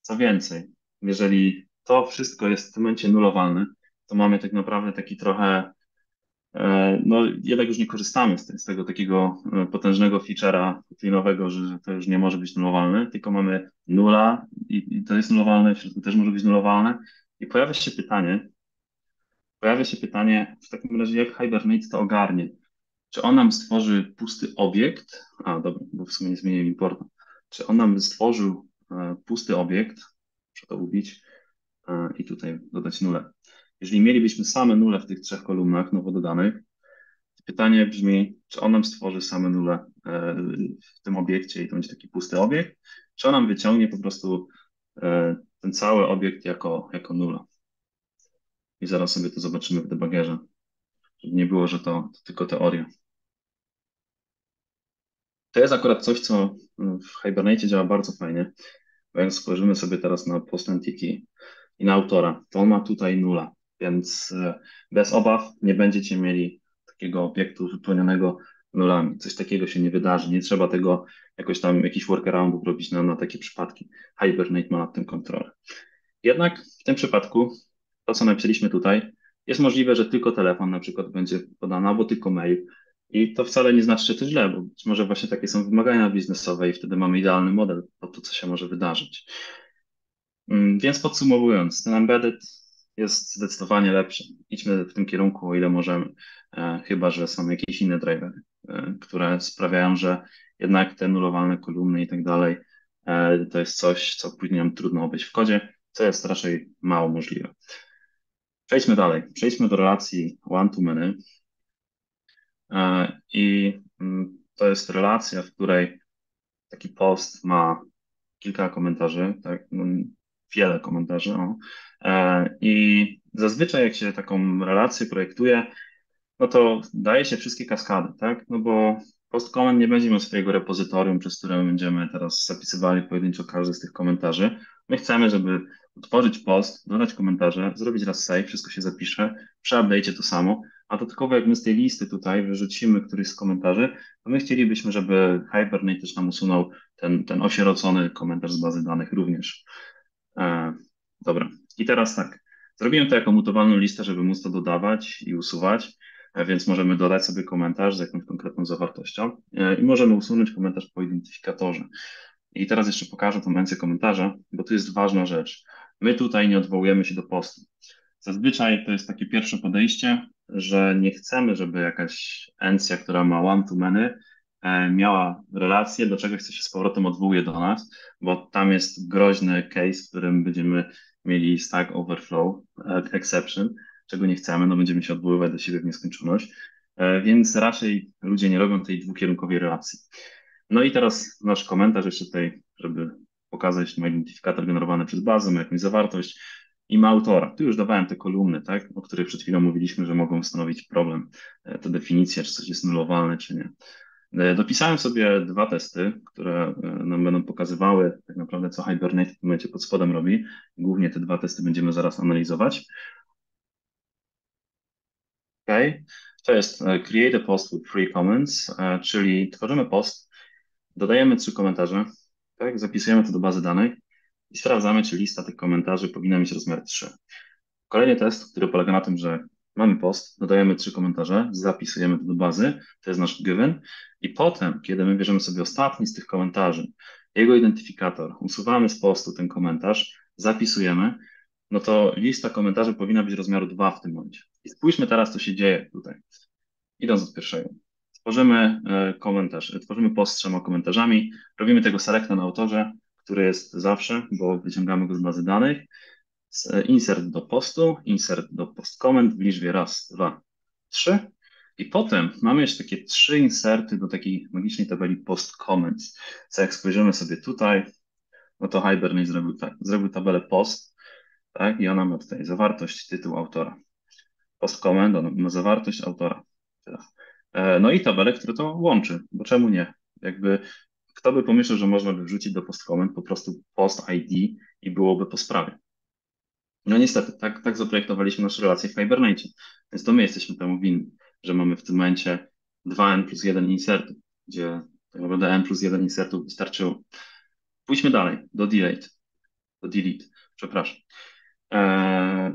Co więcej, jeżeli to wszystko jest w tym momencie nulowalne, to mamy tak naprawdę taki trochę, e, no jednak już nie korzystamy z, tego takiego e, potężnego feature'a kotlinowego, że to już nie może być nulowalne, tylko mamy nula i, i to jest nulowalne, w środku też może być nulowalne i pojawia się pytanie, pojawia się pytanie w takim razie, jak Hibernate to ogarnie? Czy on nam stworzy pusty obiekt? A, dobra, bo w sumie nie zmieniłem importu. Czy on nam stworzył e, pusty obiekt, to ubić e, i tutaj dodać nulę. Jeżeli mielibyśmy same nule w tych trzech kolumnach nowo dodanych, pytanie brzmi, czy on nam stworzy same nule e, w tym obiekcie i to będzie taki pusty obiekt, czy on nam wyciągnie po prostu ten cały obiekt jako, jako nula. I zaraz sobie to zobaczymy w debuggerze, żeby nie było, że to, to tylko teoria. To jest akurat coś, co w Hibernate działa bardzo fajnie, jak spojrzymy sobie teraz na post entity i na autora, to on ma tutaj nula, więc e, bez obaw nie będziecie mieli takiego obiektu wypełnionego nulami. Coś takiego się nie wydarzy, nie trzeba tego jakoś tam, jakiś workaroundów robić na, na takie przypadki. Hibernate ma nad tym kontrolę. Jednak w tym przypadku to, co napisaliśmy tutaj, jest możliwe, że tylko telefon na przykład będzie podany, albo tylko mail, i to wcale nie znaczy, że to źle, bo być może właśnie takie są wymagania biznesowe i wtedy mamy idealny model po to, co się może wydarzyć. Mm, więc podsumowując, ten embedded jest zdecydowanie lepszy. Idźmy w tym kierunku, o ile możemy, e, chyba że są jakieś inne drivery, e, które sprawiają, że jednak te nulowalne kolumny i tak dalej e, to jest coś, co później nam trudno obejść w kodzie, co jest raczej mało możliwe. Przejdźmy dalej. Przejdźmy do relacji one-to-many. E, I mm, to jest relacja, w której taki post ma kilka komentarzy, tak, no, wiele komentarzy. E, I zazwyczaj, jak się taką relację projektuje, no to daje się wszystkie kaskady, tak? No bo post comment nie będzie miał swojego repozytorium, przez które będziemy teraz zapisywali pojedynczo każdy z tych komentarzy. My chcemy, żeby utworzyć post, dodać komentarze, zrobić raz save, wszystko się zapisze, przy to samo, a dodatkowo jak my z tej listy tutaj wyrzucimy któryś z komentarzy, to my chcielibyśmy, żeby Hibernate też nam usunął ten, ten osierocony komentarz z bazy danych również. E, dobra, i teraz tak, zrobiłem to jako mutowalną listę, żeby móc to dodawać i usuwać, e, więc możemy dodać sobie komentarz z jakąś konkretną zawartością e, i możemy usunąć komentarz po identyfikatorze. I teraz jeszcze pokażę tą encję komentarza, bo to jest ważna rzecz. My tutaj nie odwołujemy się do postu. Zazwyczaj to jest takie pierwsze podejście, że nie chcemy, żeby jakaś encja, która ma one-to-many, e, miała relację do czegoś, co się z powrotem odwołuje do nas, bo tam jest groźny case, w którym będziemy mieli stack overflow e, exception, czego nie chcemy, no będziemy się odwoływać do siebie w nieskończoność, e, więc raczej ludzie nie robią tej dwukierunkowej relacji. No i teraz nasz komentarz jeszcze tutaj, żeby pokazać, ma identyfikator generowany przez bazę, ma jakąś zawartość, i ma autora. Tu już dawałem te kolumny, tak, o których przed chwilą mówiliśmy, że mogą stanowić problem. Te definicje, czy coś jest nulowalne, czy nie. E, dopisałem sobie dwa testy, które e, nam będą pokazywały tak naprawdę, co Hibernate w tym momencie pod spodem robi. Głównie te dwa testy będziemy zaraz analizować. OK. To jest e, create a post with three comments, czyli tworzymy post, dodajemy trzy komentarze, tak? zapisujemy to do bazy danych i sprawdzamy, czy lista tych komentarzy powinna mieć rozmiar 3. Kolejny test, który polega na tym, że mamy post, dodajemy trzy komentarze, zapisujemy to do bazy, to jest nasz given i potem, kiedy my bierzemy sobie ostatni z tych komentarzy, jego identyfikator, usuwamy z postu ten komentarz, zapisujemy, no to lista komentarzy powinna być rozmiaru 2 w tym momencie. I spójrzmy teraz, co się dzieje tutaj. Idąc od pierwszego. Tworzymy e, komentarz, tworzymy post z trzema komentarzami, robimy tego selecta na autorze, który jest zawsze, bo wyciągamy go z bazy danych, insert do postu, insert do post comment w liczbie raz, dwa, trzy. I potem mamy jeszcze takie trzy inserty do takiej magicznej tabeli post comments. Co jak spojrzymy sobie tutaj, no to Hibernate zrobił tak, zrobił tabelę post, tak, i ona ma tutaj zawartość, tytuł autora. Post comment, ona ma zawartość autora. E, no i tabelę, która to łączy, bo czemu nie? Jakby kto by pomyślał, że można by wrzucić do post comment po prostu post ID i byłoby po sprawie. No niestety, tak, tak zaprojektowaliśmy nasze relacje w Hibernate, więc to my jesteśmy temu winni, że mamy w tym momencie 2n plus 1 insertu, gdzie tak naprawdę n plus 1 insertu wystarczyło. Pójdźmy dalej, do delete, do delete, przepraszam. Eee,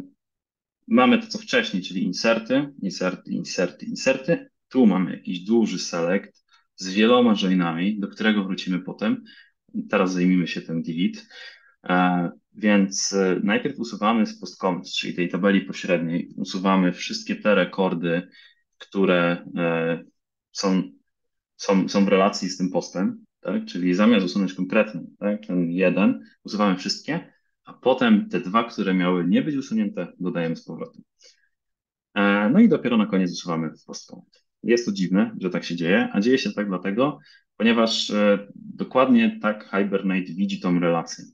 mamy to, co wcześniej, czyli inserty, inserty, inserty, inserty. Tu mamy jakiś duży select z wieloma joinami, do którego wrócimy potem. Teraz zajmijmy się tym delete. Eee, więc e, najpierw usuwamy z postcomments, czyli tej tabeli pośredniej, usuwamy wszystkie te rekordy, które e, są, są, są w relacji z tym postem, tak? czyli zamiast usunąć konkretny, tak? ten jeden, usuwamy wszystkie, a potem te dwa, które miały nie być usunięte, dodajemy z powrotem. E, no i dopiero na koniec usuwamy postcomment. Jest to dziwne, że tak się dzieje, a dzieje się tak dlatego, ponieważ dokładnie tak Hibernate widzi tą relację.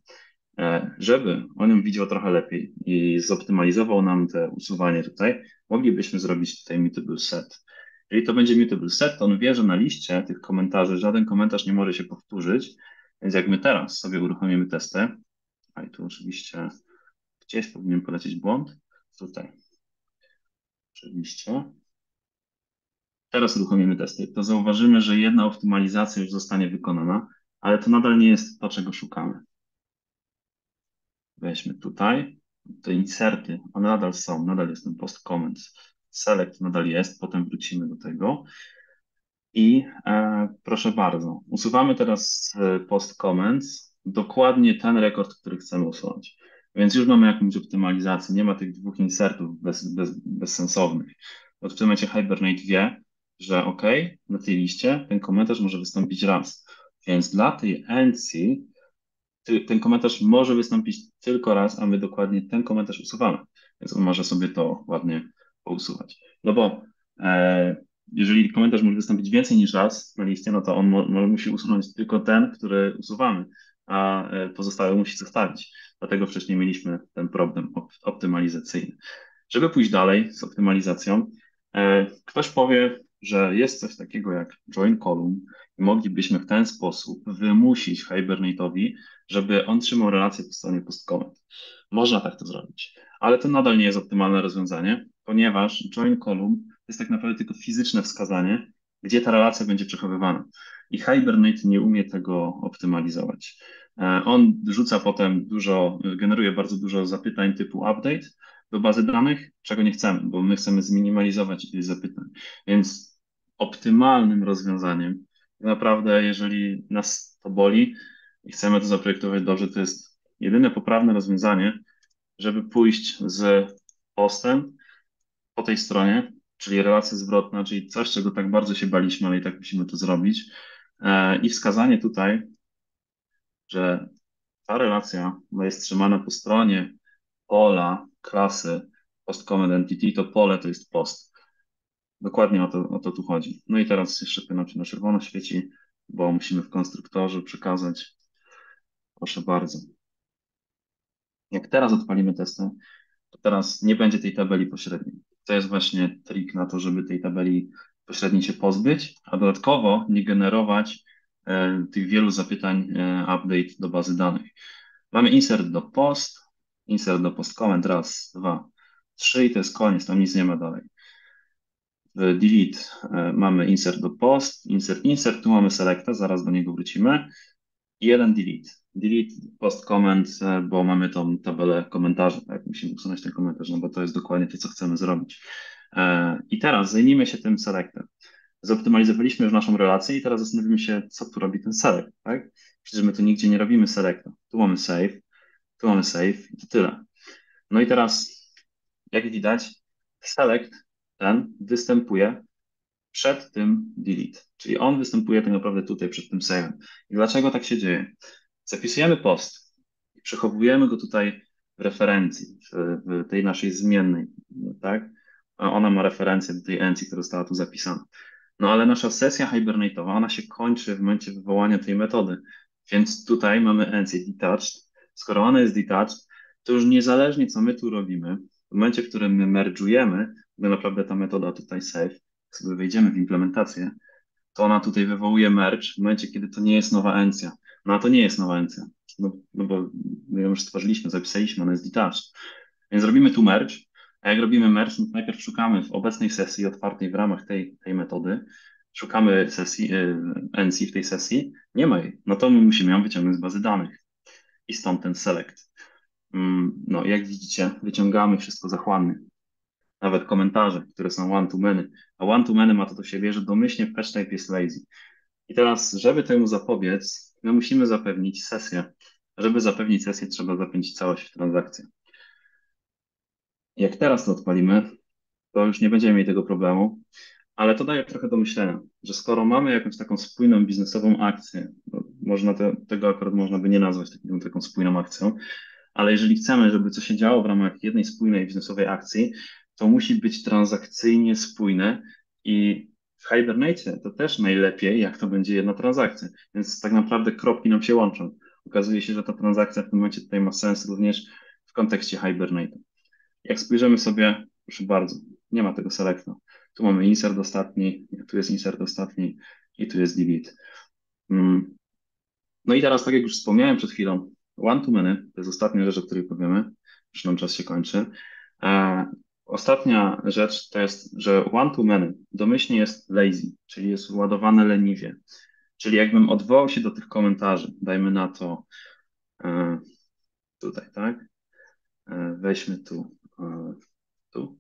E, żeby on ją widział trochę lepiej i zoptymalizował nam te usuwanie tutaj, moglibyśmy zrobić tutaj mutable set. Jeżeli to będzie mutable set, to on wie, że na liście tych komentarzy żaden komentarz nie może się powtórzyć, więc jak my teraz sobie uruchomimy testy, a i tu oczywiście gdzieś powinien polecieć błąd, tutaj oczywiście. Teraz uruchomimy testy, to zauważymy, że jedna optymalizacja już zostanie wykonana, ale to nadal nie jest to, czego szukamy. Weźmy tutaj, te inserty, one nadal są, nadal jest ten post comments, select nadal jest, potem wrócimy do tego. I e, proszę bardzo, usuwamy teraz post comments dokładnie ten rekord, który chcemy usunąć. Więc już mamy jakąś optymalizację, nie ma tych dwóch insertów bez, bez, bezsensownych. W tym momencie Hibernate wie, że OK, na tej liście ten komentarz może wystąpić raz. Więc dla tej NC ten komentarz może wystąpić tylko raz, a my dokładnie ten komentarz usuwamy. Więc on może sobie to ładnie pousuwać. No bo e, jeżeli komentarz może wystąpić więcej niż raz na liście, no to on mo, musi usunąć tylko ten, który usuwamy, a e, pozostałe musi zostawić. Dlatego wcześniej mieliśmy ten problem op optymalizacyjny. Żeby pójść dalej z optymalizacją, e, ktoś powie, że jest coś takiego jak join column i moglibyśmy w ten sposób wymusić Hibernate'owi, żeby on trzymał relację po stronie post-comment. Można tak to zrobić, ale to nadal nie jest optymalne rozwiązanie, ponieważ join column jest tak naprawdę tylko fizyczne wskazanie, gdzie ta relacja będzie przechowywana. I Hibernate nie umie tego optymalizować. E, on rzuca potem dużo, generuje bardzo dużo zapytań typu update do bazy danych, czego nie chcemy, bo my chcemy zminimalizować ilość zapytań. Więc optymalnym rozwiązaniem, naprawdę, jeżeli nas to boli, i chcemy to zaprojektować dobrze, to jest jedyne poprawne rozwiązanie, żeby pójść z postem po tej stronie, czyli relacja zwrotna, czyli coś, czego tak bardzo się baliśmy, ale i tak musimy to zrobić. E, I wskazanie tutaj, że ta relacja jest trzymana po stronie pola klasy post entity, to pole to jest post. Dokładnie o to, o to tu chodzi. No i teraz jeszcze pionocie się na czerwono świeci, bo musimy w konstruktorze przekazać Proszę bardzo. Jak teraz odpalimy testy, to teraz nie będzie tej tabeli pośredniej. To jest właśnie trik na to, żeby tej tabeli pośrednio się pozbyć, a dodatkowo nie generować e, tych wielu zapytań e, update do bazy danych. Mamy insert do post, insert do post comment, raz, dwa, trzy i to jest koniec, tam nic nie ma dalej. W delete e, mamy insert do post, insert, insert, tu mamy selecta, zaraz do niego wrócimy i jeden delete. Delete post comment, e, bo mamy tą tabelę komentarzy, tak? Musimy usunąć ten komentarz, no bo to jest dokładnie to, co chcemy zrobić. E, I teraz zajmijmy się tym selectem. Zoptymalizowaliśmy już naszą relację i teraz zastanowimy się, co tu robi ten select, tak? Przecież my tu nigdzie nie robimy selecta. Tu mamy save, tu mamy save i to tyle. No i teraz, jak widać, select ten występuje przed tym delete, czyli on występuje tak naprawdę tutaj przed tym save. I dlaczego tak się dzieje? Zapisujemy post i przechowujemy go tutaj w referencji, w, tej naszej zmiennej, tak? Ona ma referencję do tej encji, która została tu zapisana. No ale nasza sesja hibernate'owa, ona się kończy w momencie wywołania tej metody, więc tutaj mamy encję detached. Skoro ona jest detached, to już niezależnie co my tu robimy, w momencie, w którym my merge'ujemy, naprawdę ta metoda tutaj jak sobie wejdziemy w implementację, to ona tutaj wywołuje merge w momencie, kiedy to nie jest nowa encja. No a to nie jest nowa encja, no, no bo my ją już stworzyliśmy, zapisaliśmy, ona jest detached. Więc robimy tu merge, a jak robimy merge, no to najpierw szukamy w obecnej sesji otwartej w ramach tej, tej metody, szukamy sesji, y, encji w tej sesji, nie ma jej, no to my musimy ją wyciągnąć z bazy danych i stąd ten select. Mm, no, jak widzicie, wyciągamy wszystko zachłannie nawet komentarze, które są one-to-many. A one-to-many ma to do siebie, że domyślnie patch type jest lazy. I teraz, żeby temu zapobiec, my musimy zapewnić sesję. Żeby zapewnić sesję, trzeba zapewnić całość w transakcji. Jak teraz to odpalimy, to już nie będziemy mieli tego problemu, ale to daje trochę do myślenia, że skoro mamy jakąś taką spójną biznesową akcję, można te, tego akurat można by nie nazwać taką, taką spójną akcją, ale jeżeli chcemy, żeby coś się działo w ramach jednej spójnej biznesowej akcji, to musi być transakcyjnie spójne i w Hibernate to też najlepiej, jak to będzie jedna transakcja. Więc tak naprawdę kropki nam się łączą. Okazuje się, że ta transakcja w tym momencie tutaj ma sens również w kontekście Hibernate. Jak spojrzymy sobie, proszę bardzo, nie ma tego selecta. Tu mamy insert ostatni, tu jest insert ostatni i tu jest delete. Mm. No i teraz, tak jak już wspomniałem przed chwilą, one-to-many, to jest ostatnia rzecz, o której powiemy, już nam czas się kończy. Ostatnia rzecz to jest, że one-to-many domyślnie jest lazy, czyli jest ładowane leniwie. Czyli jakbym odwołał się do tych komentarzy, dajmy na to e, tutaj, tak? E, weźmy tu, e, tu.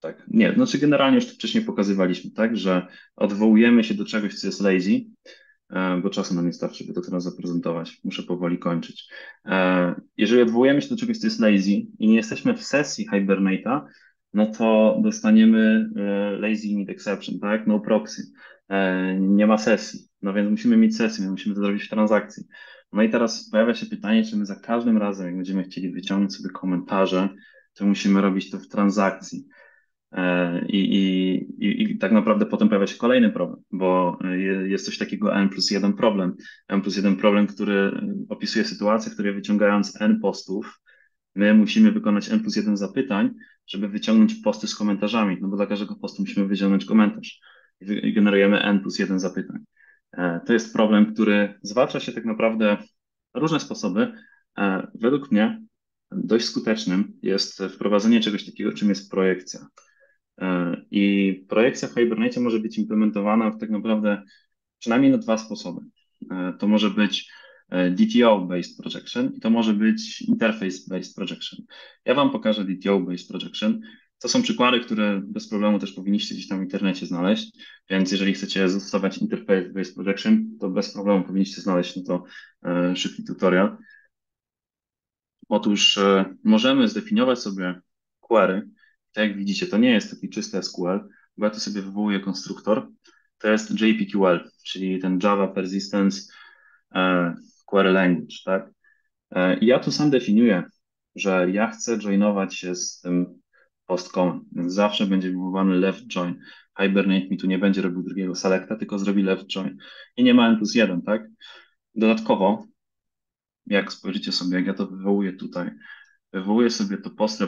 Tak, nie, znaczy generalnie już to wcześniej pokazywaliśmy, tak, że odwołujemy się do czegoś, co jest lazy, bo czasu nam nie starczy, by to teraz zaprezentować. Muszę powoli kończyć. E, jeżeli odwołujemy się do czegoś, co jest lazy i nie jesteśmy w sesji Hibernate'a, no to dostaniemy e, lazy init exception, tak? No proxy. Nie ma sesji. No więc musimy mieć sesję, my musimy to zrobić w transakcji. No i teraz pojawia się pytanie, czy my za każdym razem, jak będziemy chcieli wyciągnąć sobie komentarze, to musimy robić to w transakcji. E, I, i, I tak naprawdę potem pojawia się kolejny problem, bo jest coś takiego N plus jeden problem. N plus jeden problem, który opisuje sytuację, w której wyciągając N postów, my musimy wykonać N plus jeden zapytań, żeby wyciągnąć posty z komentarzami, no bo dla każdego postu musimy wyciągnąć komentarz i generujemy N plus jeden zapytań. E, to jest problem, który zwalcza się tak naprawdę różne sposoby. E, według mnie dość skutecznym jest wprowadzenie czegoś takiego, czym jest projekcja. E, I projekcja w Hibernate może być implementowana tak naprawdę przynajmniej na dwa sposoby. E, to może być e, DTO-based projection i to może być interface-based projection. Ja Wam pokażę DTO-based projection. To są przykłady, które bez problemu też powinniście gdzieś tam w internecie znaleźć, więc jeżeli chcecie zastosować interface-based projection, to bez problemu powinniście znaleźć no to szybki tutorial. Otóż możemy zdefiniować sobie query, tak jak widzicie, to nie jest taki czysty SQL, bo ja tu sobie wywołuję konstruktor. To jest JPQL, czyli ten Java Persistence e, Query Language, tak? E, I ja tu sam definiuję, że ja chcę joinować się z tym post comment, więc zawsze będzie wywoływany left join. Hibernate mi tu nie będzie robił drugiego selecta, tylko zrobi left join. I nie ma n plus 1, tak? Dodatkowo, jak spojrzycie sobie, jak ja to wywołuję tutaj, wywołuję sobie to post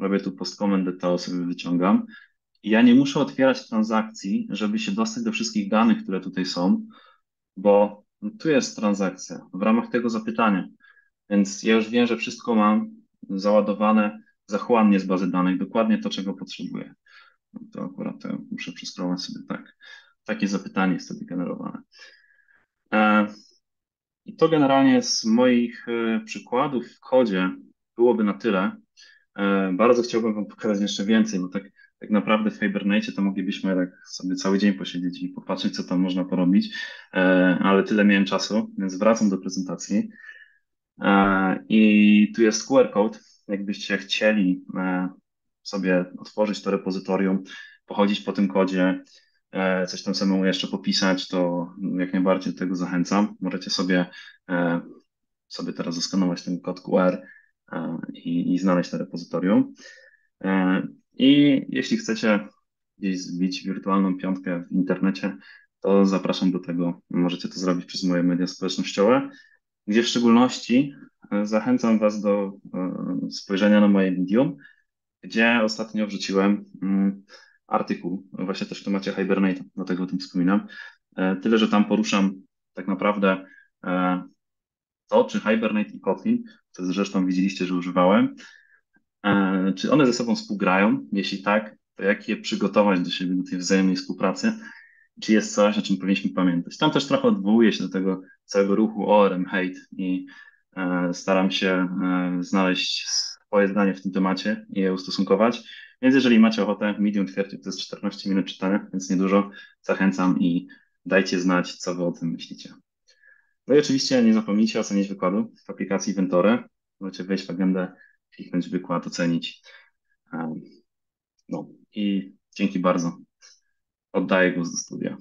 robię tu post comment detail, sobie wyciągam ja nie muszę otwierać transakcji, żeby się dostać do wszystkich danych, które tutaj są, bo tu jest transakcja w ramach tego zapytania. Więc ja już wiem, że wszystko mam załadowane zachłannie z bazy danych, dokładnie to, czego potrzebuję. No to akurat to muszę przeskrolować sobie tak. Takie zapytanie jest wtedy generowane. E, I to generalnie z moich e, przykładów w kodzie byłoby na tyle. E, bardzo chciałbym Wam pokazać jeszcze więcej, bo tak, tak naprawdę w Hibernate to moglibyśmy tak sobie cały dzień posiedzieć i popatrzeć, co tam można porobić, ale tyle miałem czasu, więc wracam do prezentacji. I tu jest QR code. Jakbyście chcieli sobie otworzyć to repozytorium, pochodzić po tym kodzie, E, coś tam samemu jeszcze popisać, to jak najbardziej do tego zachęcam. Możecie sobie, e, sobie teraz zaskanować ten kod QR e, i, i znaleźć to repozytorium. I jeśli chcecie gdzieś zbić wirtualną piątkę w internecie, to zapraszam do tego. Możecie to zrobić przez moje media społecznościowe, gdzie w szczególności zachęcam Was do spojrzenia na moje Medium, gdzie ostatnio wrzuciłem mm, artykuł, właśnie też w temacie Hibernate, dlatego o tym wspominam. E, tyle, że tam poruszam tak naprawdę e, to, czy Hibernate i Kotlin, co zresztą widzieliście, że używałem, e, czy one ze sobą współgrają? Jeśli tak, to jak je przygotować do siebie, do tej wzajemnej współpracy? Czy jest coś, o czym powinniśmy pamiętać? Tam też trochę odwołuję się do tego całego ruchu ORM Hate i staram się znaleźć swoje zdanie w tym temacie i je ustosunkować. Więc jeżeli macie ochotę, medium twierdzi, to jest 14 minut czytania, więc niedużo. Zachęcam i dajcie znać, co wy o tym myślicie. No i oczywiście nie zapomnijcie ocenić wykładu w aplikacji Ventore. Możecie wejść w agendę, kliknąć wykład, ocenić. No i dzięki bardzo. Oddaję głos do studia.